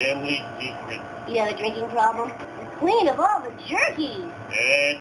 family secret. You have a drinking problem? The queen of all the jerks.